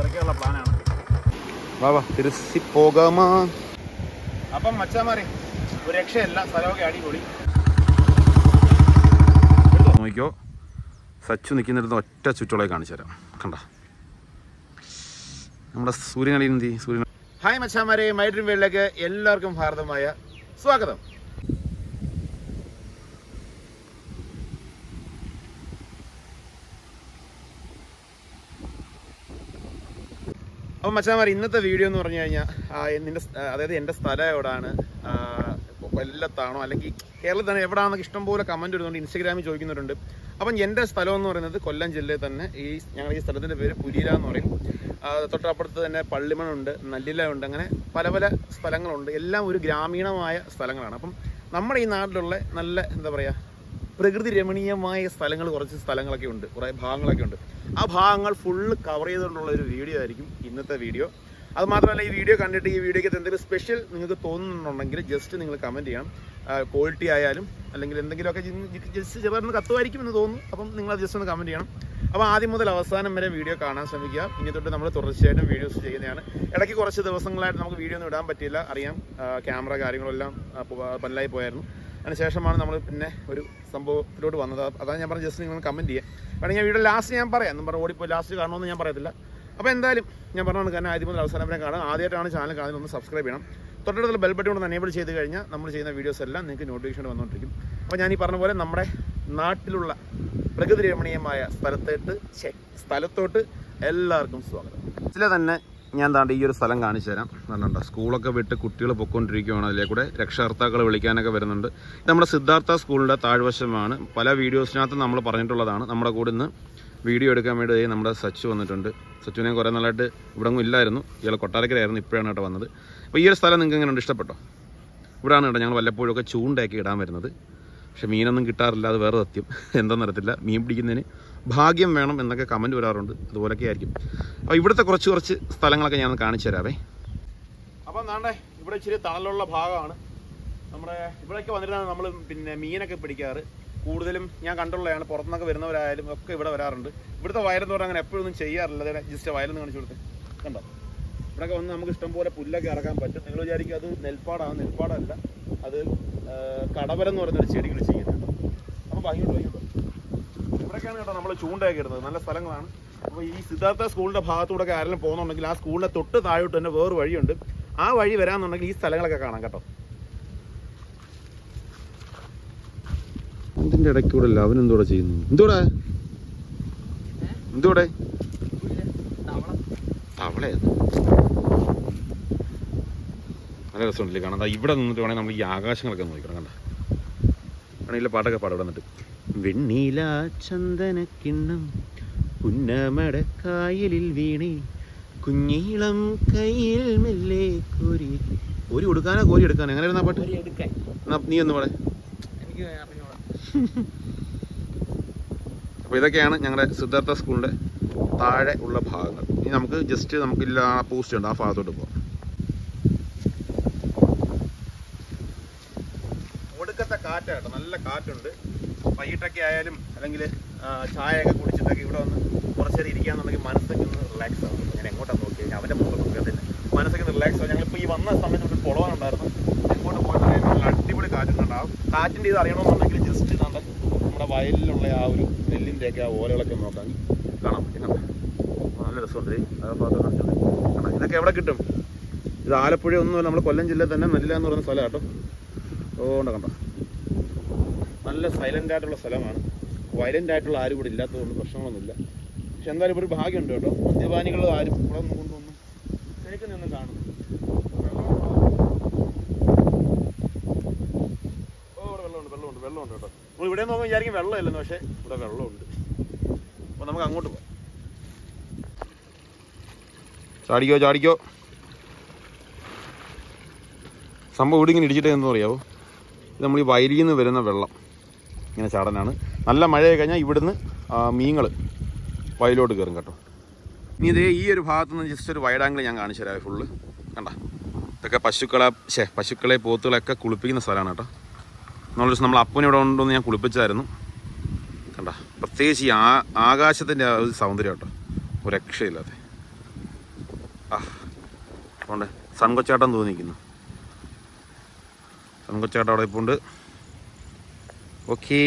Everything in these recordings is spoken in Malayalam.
ഇറക്കിയുള്ള പ്ലാനാണ്. വാ തിരിച്ച് പോകാമാ? അപ്പം മച്ചാമാരെ ഒരു രക്ഷയല്ല സ്ഥലമൊക്കെ അടിപൊളി. നോക്കിയോ സച്ചു നിൽക്കുന്നിടത്ത് ഒറ്റ ചുറ്റോളെ കാണിച്ചു തരാം. കണ്ട? നമ്മുടെ സൂര്യനടി എന്തി സൂര്യൻ ഹായ് മച്ചാമാരെ മൈഡ്രീം വേൾഡിലേക്ക് എല്ലാവർക്കും ഭാരതമായ സ്വാഗതം. അപ്പം മച്ചാമാർ ഇന്നത്തെ വീഡിയോ എന്ന് പറഞ്ഞു കഴിഞ്ഞാൽ നിന്റെ അതായത് എന്റെ സ്ഥലം എവിടാണ് കൊല്ലത്താണോ അല്ലെങ്കിൽ കേരളത്തിൽ തന്നെ എവിടാണെന്നൊക്കെ ഇഷ്ടംപോലെ കമന്റ് വരുന്നുണ്ട് ഇൻസ്റ്റഗ്രാമിൽ ചോദിക്കുന്നവരുണ്ട്. അപ്പം എന്റെ സ്ഥലം എന്ന് പറയുന്നത് കൊല്ലം ജില്ലയിൽ തന്നെ ഈ ഞങ്ങൾ ഈ സ്ഥലത്തിന്റെ പേര് പുലീല എന്ന് പറയും. തൊട്ടപ്പുറത്ത് തന്നെ പള്ളിമണുണ്ട് നല്ലില ഉണ്ട് അങ്ങനെ പല പല സ്ഥലങ്ങളുണ്ട്. എല്ലാം ഒരു ഗ്രാമീണമായ സ്ഥലങ്ങളാണ്. അപ്പം നമ്മുടെ ഈ നാട്ടിലുള്ള നല്ല എന്താ പറയുക പ്രകൃതി രമണീയമായ സ്ഥലങ്ങൾ കുറച്ച് സ്ഥലങ്ങളൊക്കെ ഉണ്ട് കുറേ ഭാഗങ്ങളൊക്കെ ഉണ്ട്. ആ ഭാഗങ്ങൾ ഫുള്ള് കവർ ചെയ്തുകൊണ്ടുള്ള ഒരു വീഡിയോ ആയിരിക്കും ഇന്നത്തെ വീഡിയോ അത് മാത്രമല്ല ഈ വീഡിയോ കണ്ടിട്ട് ഈ വീഡിയോയ്ക്ക് എന്തെങ്കിലും സ്പെഷ്യൽ നിങ്ങൾക്ക് തോന്നുന്നുണ്ടെങ്കിൽ ജസ്റ്റ് നിങ്ങൾ കമന്റ് ചെയ്യണം. ക്വാളിറ്റി ആയാലും അല്ലെങ്കിൽ എന്തെങ്കിലുമൊക്കെ ജസ്റ്റ് ചെറുതായിട്ട് കത്തുമായിരിക്കും എന്ന് തോന്നുന്നു. അപ്പം നിങ്ങൾ ജസ്റ്റ് ഒന്ന് കമന്റ് ചെയ്യണം. അപ്പോൾ ആദ്യം മുതൽ അവസാനം വരെ വീഡിയോ കാണാൻ ശ്രമിക്കുക. ഇനി തൊട്ട് നമ്മൾ തുടർച്ചയായിട്ടും വീഡിയോസ് ചെയ്യുന്നതാണ്. ഇടയ്ക്ക് കുറച്ച് ദിവസങ്ങളായിട്ട് നമുക്ക് വീഡിയോ ഒന്നും ഇടാൻ പറ്റിയില്ല. അറിയാം ക്യാമറ കാര്യങ്ങളെല്ലാം പല്ലായി പോയായിരുന്നു. അതിനുശേഷമാണ് നമ്മൾ പിന്നെ ഒരു സംഭവത്തിലോട്ട് വന്നത്. അതാണ് ഞാൻ പറഞ്ഞ ജസ്റ്റ് നിങ്ങൾ കമന്റ് ചെയ്യാം വേണമെങ്കിൽ ഞാൻ വീഡിയോ ലാസ്റ്റ് ഞാൻ പറയാം. നമ്മൾ ഓടിപ്പോയി. ലാസ്റ്റ് കാണണമെന്ന് ഞാൻ പറയത്തില്ല. അപ്പോൾ എന്തായാലും ഞാൻ പറഞ്ഞത് കാരണം ആദ്യം മുതൽ അവസാനം വരെ കാണാം ആദ്യമായിട്ടാണ് ചാനൽ കാണുന്നത്. ഒന്ന് സബ്സ്ക്രൈബ് ചെയ്യണം. തൊട്ടടുത്തുള്ള ബെൽ ബട്ടൺ കൊണ്ട് എനേബിൾ ചെയ്ത് കഴിഞ്ഞാൽ നമ്മൾ ചെയ്യുന്ന വീഡിയോസ് എല്ലാം നിങ്ങൾക്ക് നോട്ടിഫിക്കേഷൻ വന്നുകൊണ്ടിരിക്കും അപ്പോൾ ഞാൻ ഈ പറഞ്ഞ പോലെ നമ്മുടെ നാട്ടിലുള്ള പ്രകൃതി രമണീയമായ സ്ഥലത്തോട്ട് സ്ഥലത്തോട്ട് എല്ലാവർക്കും സ്വാഗതം. ചില തന്നെ ഞാൻ താണ്ട് ഈ ഒരു സ്ഥലം കാണിച്ചു തരാം. കണ്ടോ സ്കൂളൊക്കെ വിട്ട് കുട്ടികൾ പൊയ്ക്കൊണ്ടിരിക്കുകയാണ് അതിലെ കൂടെ രക്ഷകർത്താക്കൾ വിളിക്കാനൊക്കെ വരുന്നുണ്ട്. നമ്മുടെ സിദ്ധാർത്ഥ സ്കൂളിന്റെ താഴ്വശമാണ്. പല വീഡിയോസിനകത്ത് നമ്മൾ പറഞ്ഞിട്ടുള്ളതാണ്. നമ്മുടെ കൂടെ ഇന്ന് വീഡിയോ എടുക്കാൻ വേണ്ടി നമ്മുടെ സച്ചു വന്നിട്ടുണ്ട്. സച്ചുവിനെ കുറേ നാളായിട്ട് ഇവിടെ ഒന്നും ഇല്ലായിരുന്നു. ഇയാൾ കൊട്ടാരക്കരയായിരുന്നു. ഇപ്പോഴാണ് കേട്ടോ വന്നത്. അപ്പോൾ ഈ ഒരു സ്ഥലം നിങ്ങൾക്ക് എങ്ങനെ ഉണ്ട് ഇഷ്ടപ്പെട്ടോ? ഇവിടെയാണ് കേട്ടോ ഞങ്ങൾ വല്ലപ്പോഴും ഒക്കെ ചൂണ്ടയൊക്കെ ഇടാൻ വരുന്നത്. പക്ഷെ മീനൊന്നും കിട്ടാറില്ല അത് വേറെ സത്യം. എന്താണെന്ന് അറിയത്തില്ല. മീൻ പിടിക്കുന്നതിന് ഭാഗ്യം വേണം എന്നൊക്കെ കമന്റ് വരാറുണ്ട്. അതുപോലൊക്കെ ആയിരിക്കും. അപ്പോൾ ഇവിടുത്തെ കുറച്ച് കുറച്ച് സ്ഥലങ്ങളൊക്കെ ഞാൻ കാണിച്ചു തരാവേ. അപ്പം നാണ്ടേ ഇവിടെ ഇച്ചിരി തണലുള്ള ഭാഗമാണ്. നമ്മുടെ ഇവിടേക്ക് വന്നിട്ടാണ് നമ്മൾ പിന്നെ മീനൊക്കെ പിടിക്കാറ്. കൂടുതലും ഞാൻ കണ്ടുള്ളതാണ്. പുറത്തുനിന്നൊക്കെ വരുന്നവരായാലും ഒക്കെ ഇവിടെ വരാറുണ്ട്. ഇവിടുത്തെ വയലെന്ന് പറഞ്ഞാൽ അങ്ങനെ എപ്പോഴൊന്നും ചെയ്യാറില്ല. ജസ്റ്റ് വയലെന്ന് കാണിച്ചു കൊടുത്ത്. കണ്ടോ? ഇവിടെയൊക്കെ വന്ന് നമുക്ക് ഇഷ്ടം പോലെ പുല്ലൊക്കെ ഇറക്കാൻ പറ്റും. നിങ്ങൾ വിചാരിക്കും അത് നെൽപ്പാടാണ്. നെൽപ്പാടല്ല. അത് കടവരം എന്ന് പറയുന്നൊരു ചെടി കൃഷി ചെയ്യുന്നുണ്ട്. അപ്പോൾ ഭംഗിയുണ്ട് ഭംഗിയുണ്ട് ഇവിടെയൊക്കെയാണ് കേട്ടോ നമ്മൾ ചൂണ്ടയൊക്കെ ഇടുന്നത്. നല്ല സ്ഥലങ്ങളാണ്. അപ്പോൾ ഈ സിദ്ധാർത്ഥ സ്കൂളിന്റെ ഭാഗത്തൂടെ ഒക്കെ ആരെങ്കിലും പോകുന്നുണ്ടെങ്കിൽ ആ സ്കൂളിന്റെ തൊട്ട് താഴോട്ട് തന്നെ വേറെ വഴിയുണ്ട്. ആ വഴി വരാന്നുണ്ടെങ്കിൽ ഈ സ്ഥലങ്ങളൊക്കെ കാണാം കേട്ടോ. ഇതിന്റെ ഇടയ്ക്കൂടെ അല്ല അവൻ എന്തോടെ ചെയ്യുന്നു? എന്തോടെ? എന്തോടെ? തവളയാണ് നല്ല രസമുണ്ടല്ലേ കാണാം അതാ ഇവിടെ നിന്നിട്ട് വേണമെങ്കിൽ നമ്മൾ ഈ ആകാശങ്ങളൊക്കെ നോക്കണം കണ്ട? വേണമെങ്കിൽ പാട്ടൊക്കെ പാടാം ഇവിടെ നിന്നിട്ട് വെണ്ണീല ചന്ദന കിണ്ണം പുന്നമടക്കായലിൽ വീണേ. കുഞ്ഞീളം കയ്യിൽ മെല്ലെ കോരി. കോരി കൊടുക്കാനാ? കോരി എടുക്കാനോ? എങ്ങനെ ഇരുന്നാ പാട്ട്? നീ ഒന്ന് പാടെ. അപ്പോൾ ഇതൊക്കെയാണ് ഞങ്ങളുടെ സിദ്ധാർത്ഥ സ്കൂളിന്റെ താഴെ ഉള്ള ഭാഗങ്ങൾ. ഇനി നമുക്ക് ജസ്റ്റ് നമുക്കില്ല ആ പോസ്റ്റ് ഉണ്ട് ആ ഭാഗത്തോട്ട് പോകാം കാറ്റാട്ടോ നല്ല കാറ്റുണ്ട്. വൈകിട്ടൊക്കെ ആയാലും അല്ലെങ്കിൽ ചായയൊക്കെ കുടിച്ചിട്ടൊക്കെ ഇവിടെ വന്ന് കുറച്ച് നേരം ഇരിക്കുകയാണെന്നുണ്ടെങ്കിൽ മനസ്സൊക്കെ ഒന്ന് റിലാക്സ് ആവും. ഞാൻ എങ്ങോട്ടാണ് നോക്കി കഴിഞ്ഞാൽ അവന്റെ നോക്കുക തന്നെ മനസ്സൊക്കെ റിലാക്സ് ആവും. ഞങ്ങളിപ്പോൾ ഈ വന്ന സമയത്ത് ഒരു കുളവാണുണ്ടായിരുന്നു എങ്ങോട്ട് പോയിട്ട് നല്ല അടിപൊളി കാറ്റുണ്ടാവും. കാറ്റിന്റെ ഇത് അറിയണമെന്നുണ്ടെങ്കിൽ ജസ്റ്റ് നമ്മുടെ നമ്മുടെ വയലിലുള്ള ആ ഒരു നെല്ലിന്റെയൊക്കെ ആ ഓലകളൊക്കെ നോക്കാൻ കാണാം പറ്റും നല്ല രസമുണ്ട്. കാണിച്ചത്. ഇതൊക്കെ എവിടെ കിട്ടും? ഇത് ആലപ്പുഴ ഒന്നും നമ്മൾ കൊല്ലം ജില്ലയിൽ തന്നെ നെല്ല എന്ന് പറയുന്ന സ്ഥലം കേട്ടോ. ഓണ്ട കണ്ടോ? നല്ല സൈലന്റ് ആയിട്ടുള്ള സ്ഥലമാണ്. വയലന്റ് ആയിട്ടുള്ള ആരും ഇവിടെ ഇല്ലാത്തതുകൊണ്ട് പ്രശ്നങ്ങളൊന്നുമില്ല. പക്ഷെ എന്തായാലും ഇവിടെ ഒരു ഭാഗ്യമുണ്ട് കേട്ടോ. മദ്യപാനികൾ ആരും ഇവിടെ ഒന്നും കൊണ്ടൊന്നും എനിക്ക് നിന്നും കാണുന്നു ഓ വെള്ളമുണ്ട് വെള്ളമുണ്ട് വെള്ളമുണ്ട് കേട്ടോ. നമ്മൾ ഇവിടെ നോക്കുമ്പോൾ വിചാരിക്കും വെള്ളമില്ലെന്ന് പക്ഷേ ഇവിടെ വെള്ളമുണ്ട്. അപ്പോൾ നമുക്ക് അങ്ങോട്ട് പോകാം ചാടിക്കോ ചാടിക്കോ. സംഭവം ഇവിടെ ഇങ്ങനെ ഇടിച്ചിട്ട് എന്താ പറയാവോ നമ്മൾ ഈ വയലിൽ നിന്ന് വരുന്ന വെള്ളം. ഇങ്ങനെ ചാടനാണ്. നല്ല മഴയായി കഴിഞ്ഞാൽ ഇവിടുന്ന് മീങ്ങൾ വയലോട്ട് കയറും കേട്ടോ. ഇനി ഇതേ ഈ ഒരു ഭാഗത്തു നിന്ന് ജസ്റ്റ് ഒരു വൈഡ് ആംഗിൾ ഞാൻ കാണിച്ചു തരാം ഫുള്ള് കണ്ട? ഇതൊക്കെ പശുക്കളെ ശേ പശുക്കളെ പോത്തുകളൊക്കെ കുളിപ്പിക്കുന്ന സ്ഥലമാണ് കേട്ടോ. നമ്മളൊരു ദിവസം നമ്മൾ അപ്പനെ ഇവിടെ ഉണ്ടെന്ന് ഞാൻ കുളിപ്പിച്ചായിരുന്നു. കണ്ട? പ്രത്യേകിച്ച് ഈ ആ ആകാശത്തിന്റെ ആ ഒരു സൗന്ദര്യം കേട്ടോ. ഒരു രക്ഷയില്ലാതെ. ആ അതുകൊണ്ട് സൺകൊച്ചാട്ടം തോന്നിക്കുന്നു. സൺകൊച്ചാട്ടം അവിടെ ഇപ്പോൾ ഉണ്ട് ഓക്കേ.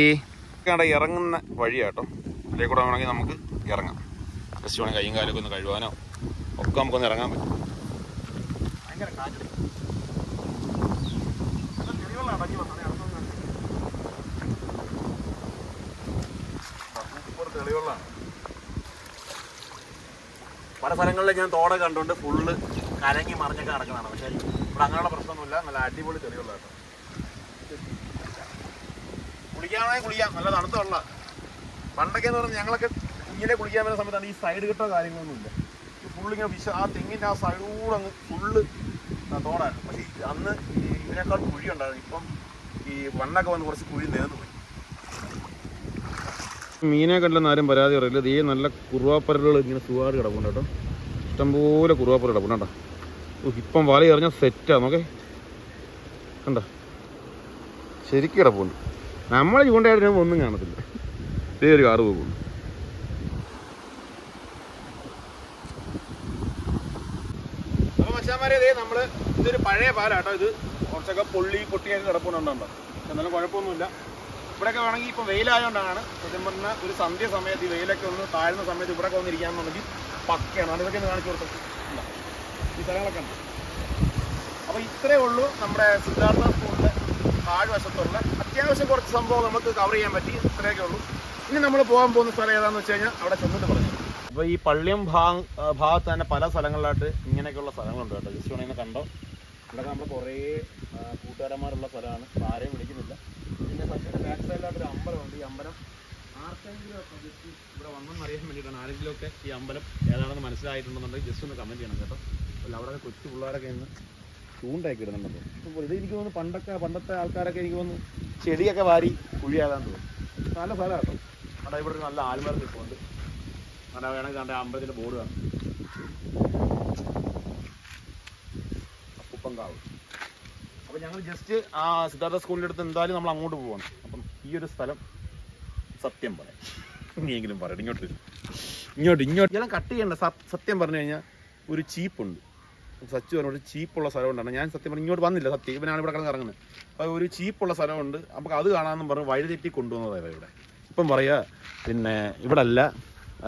കണ്ട ഇറങ്ങുന്ന വഴിയാട്ടോ. ഇതിലേ കൂടെ വേണമെങ്കിൽ നമുക്ക് ഇറങ്ങാം. ജസ്റ്റ് വേണമെങ്കിൽ കയ്യും കാലൊക്കെ ഒന്ന് കഴുകാനോ ഒക്കെ നമുക്കൊന്ന് ഇറങ്ങാൻ പറ്റും. ഭയങ്കര കാറ്റ്. അടങ്ങി വന്നത് പല സ്ഥലങ്ങളിൽ ഞാൻ തോടെ കണ്ടുകൊണ്ട് ഫുള്ള് കലങ്ങി മറിഞ്ഞൊക്കെ നടക്കുന്നതാണ്. പക്ഷേ ഇവിടെ അങ്ങനെയുള്ള പ്രശ്നമൊന്നുമില്ല. നല്ല അടിപൊളി തെളിവുള്ള കേട്ടോ കുളിക്കാണെങ്കിൽ കുളിക്കാം. നല്ല തണുത്ത വെള്ളം. പണ്ടൊക്കെ എന്ന് പറഞ്ഞാൽ ഞങ്ങളൊക്കെ കുഞ്ഞിലെ കുളിക്കാൻ വരുന്ന സമയത്താണ് ഈ സൈഡ് കിട്ടോ കാര്യങ്ങളൊന്നും ഇല്ല. ഫുള്ളിങ്ങനെ വിശ ആ തെങ്ങിന്റെ ആ സൈഡൂടെ അങ്ങ് ഫുള്ള് തോടായിരുന്നു. പക്ഷേ അന്ന് ഇതിനേക്കാൾ കുഴി ഉണ്ടായിരുന്നു. ഇപ്പം ഈ മണ്ണൊക്കെ വന്ന് കുറച്ച് കുഴി നേർന്നു പോയി. മീനെ കണ്ടെന്ന് ആരും പരാതി പറയില്ല. ഇതേ നല്ല കുറുവാപ്പരലുകൾ ഇങ്ങനെ സുഖമായിട്ട് കിടപ്പുണ്ട് കേട്ടോ. ഇഷ്ടംപോലെ കുറുവാപ്പര കിടപ്പുണ്ട് കേട്ടോ ഇപ്പം വല എറിഞ്ഞാൽ സെറ്റാണ് നോക്കേ. കണ്ട? ശരിക്കും കിടപ്പുണ്ട്. നമ്മളെ ചൂണ്ടയായിട്ട് ഒന്നും കാണത്തില്ല. ഇതേ ഒരു കാറ് പോകുന്നു. അപ്പോൾ മച്ചാമാരെ ഇതേ നമ്മൾ ഇതൊരു പഴയ പാലാട്ടോ. ഇത് കുറച്ചൊക്കെ പൊള്ളി പൊട്ടിയൊക്കെ കിടപ്പുന്നുണ്ടോ എന്നാലും കുഴപ്പമൊന്നുമില്ല. ഇവിടെയൊക്കെ വേണമെങ്കിൽ ഇപ്പം വെയിലായതുകൊണ്ടാണ് സത്യം പറഞ്ഞാൽ ഒരു സന്ധ്യ സമയത്ത് ഈ വെയിലൊക്കെ ഒന്ന് താഴ്ന്ന സമയത്ത് ഇവിടെ ഒക്കെ വന്നിരിക്കാന്നുണ്ടെങ്കിൽ പക്കയാണ്. അത് ഇതൊക്കെ ഒന്ന് കാണിച്ചു കൊടുത്തു. ഈ സ്ഥലങ്ങളൊക്കെ ഉണ്ട്. അപ്പോൾ ഇത്രേ ഉള്ളൂ നമ്മുടെ സിദ്ധാർത്ഥ താഴ്വശത്തുള്ള അത്യാവശ്യം കുറച്ച് സംഭവം നമുക്ക് കവർ ചെയ്യാൻ പറ്റി. ഇത്രയൊക്കെ ഉള്ളൂ. ഇനി നമ്മൾ പോകാൻ പോകുന്ന സ്ഥലം ഏതാണെന്ന് വെച്ച് കഴിഞ്ഞാൽ അവിടെ ചെന്നിട്ട് പറഞ്ഞു അപ്പോൾ ഈ പള്ളിയും ഭാഗ ഭാഗത്ത് തന്നെ പല സ്ഥലങ്ങളിലായിട്ട് ഇങ്ങനെയൊക്കെയുള്ള സ്ഥലങ്ങളുണ്ട് കേട്ടോ. ജസ്റ്റ് വേണമെങ്കിൽ കണ്ടോ? ഇവിടെ നമ്മൾ കുറേ കൂട്ടുകാരന്മാരുള്ള സ്ഥലമാണ്. ആരെയും വിളിക്കുന്നില്ല. പിന്നെ സത്യത്തിന്റെ ബാക്ക് സൈഡിലായിട്ട് ഒരു അമ്പലമുണ്ട് ഈ അമ്പലം ആർക്കെങ്കിലും just ഇവിടെ വന്നെന്ന് അറിയാൻ വേണ്ടിയിട്ടാണ്. ആരെങ്കിലും ഒക്കെ ഈ അമ്പലം ഏതാണെന്ന് മനസ്സിലായിട്ടുണ്ടെന്നുണ്ടെങ്കിൽ ജസ്റ്റ് ഒന്ന് കമന്റ് ചെയ്യണം കേട്ടോ. അല്ല അവിടെ കൊച്ചു പിള്ളേരൊക്കെ ഇന്ന് ചൂണ്ടയൊക്കെ ഇടുന്നുണ്ടല്ലോ അപ്പോൾ ഇത് എനിക്ക് തോന്നുന്നു പണ്ടൊക്കെ പണ്ടത്തെ ആൾക്കാരൊക്കെ എനിക്ക് തോന്നുന്നു ചെടിയൊക്കെ വാരി കുഴിയാകാൻ തോന്നും നല്ല സ്ഥലം കേട്ടോ അവിടെ ഇവിടെ നല്ല ആൽമരം നിൽപ്പുണ്ട്. അവിടെ വേണമെങ്കിൽ കണ്ട അമ്പലത്തിന്റെ ബോർഡ് കാണും. അപ്പുപ്പങ്കാവ് അപ്പൊ ഞങ്ങൾ ജസ്റ്റ് ആ സിദ്ധാർത്ഥ സ്കൂളിന്റെ അടുത്ത് എന്തായാലും നമ്മൾ അങ്ങോട്ട് പോവാണ്. അപ്പം ഈ ഒരു സ്ഥലം സത്യം പറയാം. ഇനിയെങ്കിലും പറയട്ടെ ഇങ്ങോട്ട് ഇങ്ങോട്ട് ഇങ്ങോട്ട്. ഇതെല്ലാം കട്ട് ചെയ്യണ്ട. സത്യം പറഞ്ഞു കഴിഞ്ഞാൽ ഒരു ചീപ്പുണ്ട്. സച്ചു പറഞ്ഞ ചീപ്പുള്ള സ്ഥലമുണ്ടാണ്. ഞാൻ സത്യം പറഞ്ഞു ഇങ്ങോട്ട് വന്നില്ല. സത്യം ഇവനാണ് ഇവിടെ കിടന്ന് ഇറങ്ങുന്നത്. അപ്പോൾ ഒരു ചീപ്പുള്ള സ്ഥലമുണ്ട്. നമുക്ക് അത് കാണാമെന്നും പറഞ്ഞ് വഴിതെറ്റി കൊണ്ടുവന്നതാണ് ഇവിടെ. ഇപ്പം പറയുക പിന്നെ ഇവിടെ അല്ല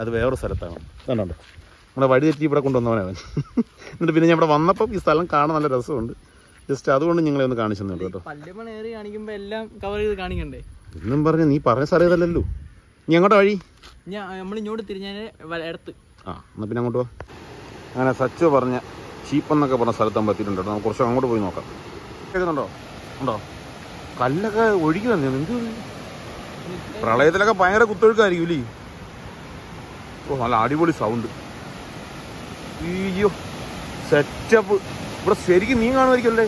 അത് വേറൊരു സ്ഥലത്താണ്. കണ്ടോ? നമ്മളെ വഴിതെറ്റി ഇവിടെ കൊണ്ടുവന്നവനവൻ എന്നിട്ട് പിന്നെ ഞാൻ ഇവിടെ വന്നപ്പം ഈ സ്ഥലം കാണാൻ നല്ല രസമുണ്ട്. ജസ്റ്റ് അതുകൊണ്ട് നിങ്ങളെ ഒന്ന് കാണിച്ചു തന്നെ കേട്ടോ. എല്ലാം കവർ ചെയ്ത് കാണിക്കണ്ടേ? എന്നും പറഞ്ഞു നീ പറഞ്ഞ സ്ഥലം ഇതല്ലല്ലോ. നീ അങ്ങോട്ട് വഴി. ഞാൻ നമ്മൾ ഇങ്ങോട്ട് തിരിഞ്ഞ ഇടത്ത് ആ എന്നാൽ പിന്നെ അങ്ങോട്ട് പോ അങ്ങനെ സച്ചു പറഞ്ഞ ചീപ്പ് എന്നൊക്കെ പറഞ്ഞ സ്ഥലത്ത് നമ്മൾ എത്തിയിട്ടുണ്ട് കേട്ടോ നമുക്ക് കുറച്ച് അങ്ങോട്ട് പോയി നോക്കാം. കേൾക്കുന്നുണ്ടോ? ഉണ്ടോ? കല്ലൊക്കെ ഒഴുകി വന്നു എന്ത്? പ്രളയത്തിലൊക്കെ ഭയങ്കര കുത്തൊഴുക്കായിരിക്കും ഓ നല്ല അടിപൊളി സൗണ്ട് അയ്യോ സെറ്റപ്പ് ഇവിടെ ശരിക്കും മീൻ കാണുമായിരിക്കുമല്ലേ?